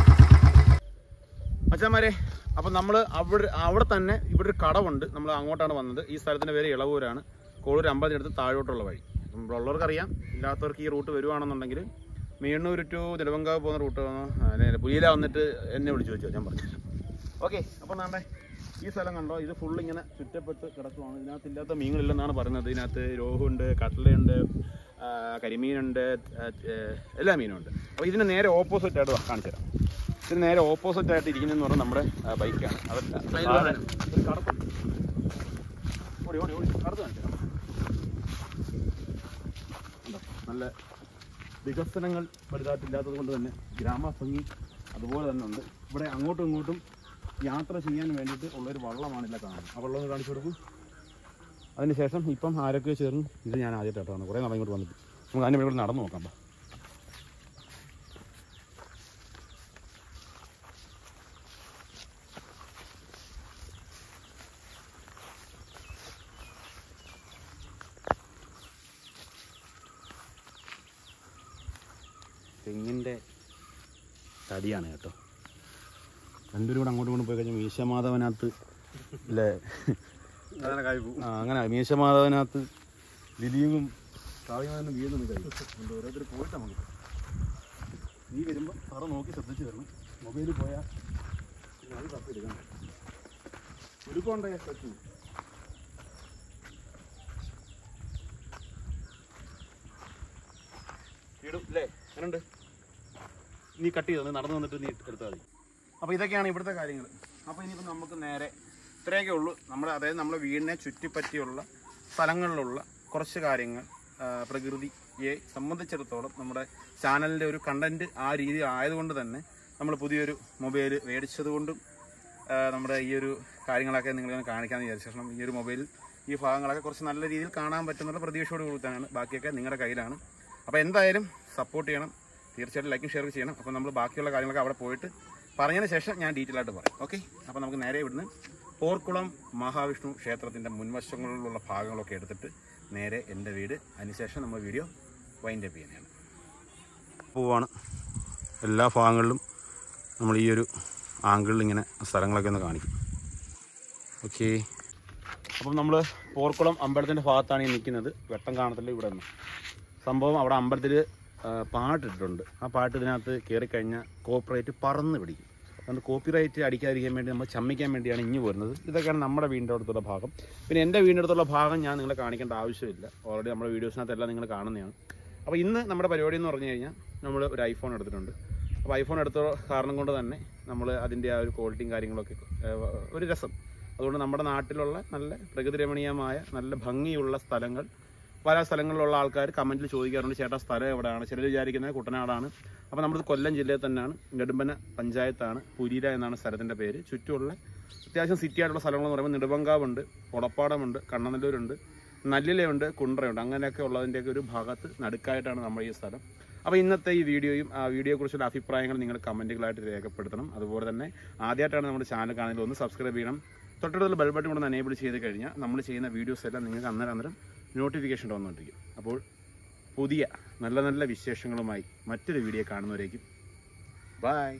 മച്ചാമാരെ അപ്പം നമ്മൾ അവിടെ അവിടെ തന്നെ ഇവിടെ ഒരു കടവുണ്ട്. നമ്മൾ അങ്ങോട്ടാണ് വന്നത്. ഈ സ്ഥലത്തിന്റെ പേര് ഇളവൂരാണ്. കോളൂർ അമ്പതിനടുത്ത് താഴോട്ടുള്ള വഴി. അപ്പം അറിയാം ഇല്ലാത്തവർക്ക് ഈ റൂട്ട് വരുവാണെന്നുണ്ടെങ്കിൽ മീണ്ണൂർ ടു നിലവങ്കാവ് പോകുന്ന റൂട്ട് പുലിയില വന്നിട്ട് എന്നെ വിളിച്ചു ചോദിച്ചോ. ഞാൻ പറഞ്ഞു ഓക്കെ. അപ്പം നാണ്ടേ ഈ സ്ഥലം കണ്ടോ? ഇത് ഫുൾ ഇങ്ങനെ ചുറ്റപ്പെട്ട് കിടക്കുവാണ്. ഇതിനകത്ത് ഇല്ലാത്ത മീനുകളില്ലെന്നാണ് പറയുന്നത്. ഇതിനകത്ത് രോഹുണ്ട് കട്ടലയുണ്ട് കരിമീനുണ്ട് എല്ലാ മീനും ഉണ്ട് അപ്പോൾ ഇതിന് നേരെ ഓപ്പോസിറ്റ് ആയിട്ട് കാണിച്ചു തരാം. ഇതിന് നേരെ ഓപ്പോസിറ്റ് ആയിട്ട് ഇരിക്കുന്നതെന്ന് പറഞ്ഞാൽ നമ്മുടെ ബൈക്കാണ് അതല്ല ഒരു ഓടി ഓടി ഓടി. കടത്ത് കാണിച്ചു തരാം. നല്ല വികസനങ്ങൾ വലുതായിട്ടില്ലാത്തത് കൊണ്ട് തന്നെ ഗ്രാമഭംഗി അതുപോലെ തന്നെ ഉണ്ട്. ഇവിടെ അങ്ങോട്ടും ഇങ്ങോട്ടും യാത്ര ചെയ്യാൻ വേണ്ടിയിട്ട് ഉള്ളൊരു വള്ളമാണില്ല കാണുന്നത്. ആ വള്ളം ഒന്ന് കാണിച്ചു കൊടുക്കും. അതിനുശേഷം ഇപ്പം ആരൊക്കെ ചേർന്ന് ഇത് ഞാൻ ആദ്യമായിട്ടാണ് കുറേ നാളെ ഇങ്ങോട്ട് വന്നിട്ട്. നമുക്ക് അതിന്റെ ഇവിടെ നടന്നു നോക്കാം ബാ. തെങ്ങിന്റെ തടിയാണ് കേട്ടോ രണ്ടുപേരും കൂടെ അങ്ങോട്ടും ഇങ്ങോട്ടും പോയി കഴിഞ്ഞാൽ മീശമാധവനകത്ത് അല്ലേ ആ അങ്ങനെ. മീശമാധവനകത്ത് ദിലീപും കാവ്യമാനും വീഴുന്നു കഴിയും ഓരോരുത്തർ പോയിട്ട് നമുക്ക്. നീ വരുമ്പോൾ നോക്കി ശ്രദ്ധിച്ച് തരണം മൊബൈലിൽ പോയാൽ അത് തപ്പിയെടുക്കണം എടുക്കണ്ടേ പറ്റൂ. ഇടും അല്ലേ അങ്ങനെയുണ്ട്. നീ കട്ട് ചെയ്തോ? നീ നടന്നു വന്നിട്ട് നീ എടുത്താൽ മതി. അപ്പോൾ ഇതൊക്കെയാണ് ഇവിടുത്തെ കാര്യങ്ങൾ അപ്പോൾ ഇനിയിപ്പോൾ നമുക്ക് നേരെ ഇത്രയൊക്കെ ഉള്ളൂ. നമ്മുടെ അതായത് നമ്മുടെ വീടിനെ ചുറ്റിപ്പറ്റിയുള്ള സ്ഥലങ്ങളിലുള്ള കുറച്ച് കാര്യങ്ങൾ പ്രകൃതിയെ സംബന്ധിച്ചിടത്തോളം നമ്മുടെ ചാനലിന്റെ ഒരു കണ്ടന്റ് ആ രീതി ആയതുകൊണ്ട് തന്നെ നമ്മൾ പുതിയൊരു മൊബൈൽ മേടിച്ചതുകൊണ്ടും നമ്മുടെ ഈ ഒരു കാര്യങ്ങളൊക്കെ നിങ്ങളിങ്ങനെ കാണിക്കാമെന്ന് വിചാരിച്ചു. കാരണം ഈ ഒരു മൊബൈൽ ഈ ഭാഗങ്ങളൊക്കെ കുറച്ച് നല്ല രീതിയിൽ കാണാൻ പറ്റുന്നുള്ള പ്രതീക്ഷയോട് കൂടിയാണ് ബാക്കിയൊക്കെ നിങ്ങളുടെ കയ്യിലാണ്. അപ്പോൾ എന്തായാലും സപ്പോർട്ട് ചെയ്യണം. തീർച്ചയായിട്ടും ലൈക്കും ഷെയർ ചെയ്യണം. അപ്പോൾ നമ്മൾ ബാക്കിയുള്ള കാര്യങ്ങളൊക്കെ അവിടെ പോയിട്ട് പറഞ്ഞതിന് ശേഷം ഞാൻ ഡീറ്റെയിൽ ആയിട്ട് പറയാം. ഓക്കെ അപ്പോൾ നമുക്ക് നേരെ ഇവിടുന്ന് പോർക്കുളം മഹാവിഷ്ണു ക്ഷേത്രത്തിന്റെ മുൻവശങ്ങളിലുള്ള ഭാഗങ്ങളൊക്കെ എടുത്തിട്ട് നേരെ എന്റെ വീട്. അതിനുശേഷം നമ്മൾ വീഡിയോ വൈൻഡ് അപ്പ് ചെയ്യുന്നതാണ്. പോവാണ്. എല്ലാ ഭാഗങ്ങളിലും നമ്മൾ ഈ ഒരു ആംഗിളിൽ ഇങ്ങനെ സ്ഥലങ്ങളൊക്കെ ഒന്ന് കാണിക്കും. ഓക്കെ അപ്പം നമ്മൾ പോർക്കുളം അമ്പലത്തിന്റെ ഭാഗത്താണ് ഈ നിൽക്കുന്നത്. വെട്ടം കാണത്തില്ല ഇവിടെ നിന്ന്. സംഭവം അവിടെ അമ്പലത്തിൽ പാട്ടിട്ടുണ്ട്. ആ പാട്ട് ഇതിനകത്ത് കയറിക്കഴിഞ്ഞാൽ കോപ്പറേറ്റ് പറന്ന് പിടിക്കും. അതുകൊണ്ട് കോപ്പിറൈറ്റ് അടിക്കാതിരിക്കാൻ വേണ്ടി നമ്മൾ ചമ്മിക്കാൻ വേണ്ടിയാണ് ഇഞ്ഞു വരുന്നത് ഇതൊക്കെയാണ് നമ്മുടെ വീടിന്റെ അടുത്തുള്ള ഭാഗം. പിന്നെ എന്റെ വീടിന്റെ അടുത്തുള്ള ഭാഗം ഞാൻ നിങ്ങളെ കാണിക്കേണ്ട ആവശ്യമില്ല. ഓൾറെഡി നമ്മുടെ വീഡിയോസിനകത്തെല്ലാം നിങ്ങൾ കാണുന്നതാണ്. അപ്പോൾ ഇന്ന് നമ്മുടെ പരിപാടി എന്ന് പറഞ്ഞു കഴിഞ്ഞാൽ നമ്മൾ ഒരു ഐഫോൺ എടുത്തിട്ടുണ്ട്. അപ്പോൾ ഐഫോൺ എടുത്ത കാരണം കൊണ്ട് തന്നെ നമ്മൾ അതിന്റെ ആ ഒരു ക്വാളിറ്റിയും കാര്യങ്ങളൊക്കെ ഒരു രസം. അതുകൊണ്ട് നമ്മുടെ നാട്ടിലുള്ള നല്ല പ്രകൃതി രമണീയമായ നല്ല ഭംഗിയുള്ള സ്ഥലങ്ങൾ പല സ്ഥലങ്ങളിലുള്ള ആൾക്കാർ കമന്റിൽ ചോദിക്കാറുണ്ട് ചേട്ടാ സ്ഥലം എവിടെയാണ്? ചിലർ വിചാരിക്കുന്നത് കുട്ടനാടാണ്. അപ്പോൾ നമ്മുടെ കൊല്ലം ജില്ലയിൽ തന്നെയാണ് നെടുമ്പന പഞ്ചായത്താണ് പുരീര എന്നാണ് സ്ഥലത്തിന്റെ പേര്. ചുറ്റുമുള്ള അത്യാവശ്യം സിറ്റി ആയിട്ടുള്ള സ്ഥലങ്ങളെന്ന് പറയുമ്പോൾ നെടുമ്പങ്കാവുണ്ട് ഒളപ്പാടമുണ്ട് കണ്ണനല്ലൂരുണ്ട് നല്ലിലയുണ്ട് കുണ്ട്രയുണ്ട്. അങ്ങനെയൊക്കെ ഉള്ളതിന്റെയൊക്കെ ഒരു ഭാഗത്ത് നടുക്കായിട്ടാണ് നമ്മൾ ഈ സ്ഥലം. അപ്പോൾ ഇന്നത്തെ ഈ വീഡിയോയും ആ വീഡിയോയെക്കുറിച്ചുള്ള അഭിപ്രായങ്ങൾ നിങ്ങൾ കമന്റുകളായിട്ട് രേഖപ്പെടുത്തണം. അതുപോലെ തന്നെ ആദ്യമായിട്ടാണ് നമ്മുടെ ചാനൽ കാണുന്നത് ഒന്ന് സബ്സ്ക്രൈബ് ചെയ്യണം. തൊട്ടടുത്തുള്ള ബെൽ ബട്ടൺ കൂടെ എനേബിൾ ചെയ്ത് കഴിഞ്ഞാൽ നമ്മൾ ചെയ്യുന്ന വീഡിയോസ് എല്ലാം നിങ്ങൾക്ക് അന്നേരം അന്നേരം നോട്ടിഫിക്കേഷൻ വന്നുകൊണ്ടിരിക്കും അപ്പോൾ പുതിയ നല്ല നല്ല വിശേഷങ്ങളുമായി മറ്റൊരു വീഡിയോ കാണുന്നവരേക്കും. ബൈ